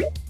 you